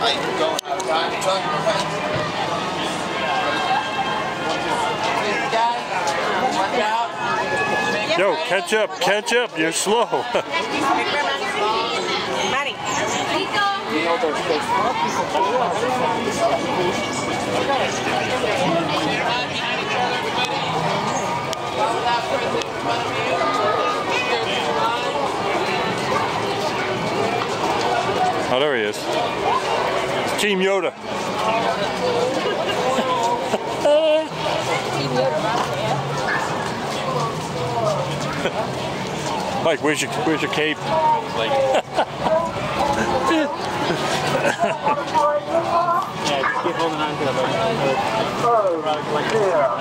Hey, going. Time, time, time. Watch out. Yo, catch up, catch up. You're slow. Maddie. Oh, there he is. It's Team Yoda. Mike, where's your where's your cape? Yeah, keep holding on to buddy. Like, Yeah.